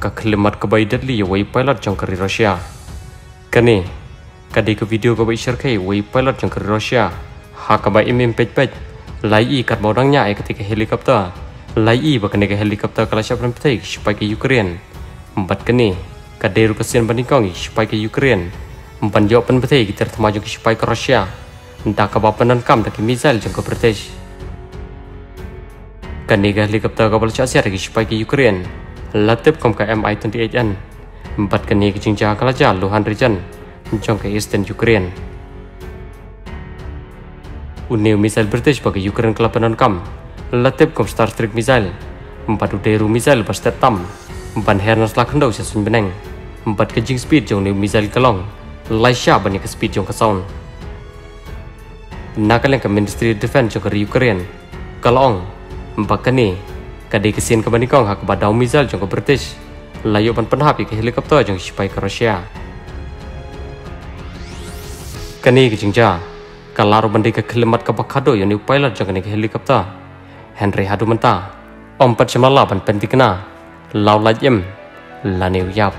ka klimat ka bai deadly wai pilot jong kari Russia. Kani kadi ke video ka bai share kai wai pilot jong kari Russia. Ha ka bai imim pej pej lai i kat mau dangnya ai ketika helikopter. Lai i bakane ka helikopter kala siap ram petai supaya ke Ukraine. Empat kani kaderu kesian bandingkong supaya ke Ukraine. Empat jawab pen petai kita termaju ke supaya ke Russia. Entah ka bapan dan kam misal jong ke British. Helikopter kapal Asia lagi supaya ke Ukraine latip kom ka Mi-28N empat kani ke jingja kalaja luhan region jong ke Eastern Ukraine. Uniu misal British bagi Ukraine kelapanan kam. Latip kom Star Trek misal empat uderu misal pas tam. Empat hernas lakendau sesun beneng. Empat ke jing speed jong ni misal kelong Laisha bani ke speed jong ke sound. Nakal yang ke Ministry Defense jong ke Ukraine. Kalong Mbakani kadi kesin ke banikong hak badau mizal jong ke British layu pan penhap ke helikopter jong sipai ke Rusia. Kani ke jingja. Kalaru bandi ke kelimat ke bakado yang pilot jong ke helikopter. Henry hadu menta. Ompat semala pan pentikna lau lajem laniu yap.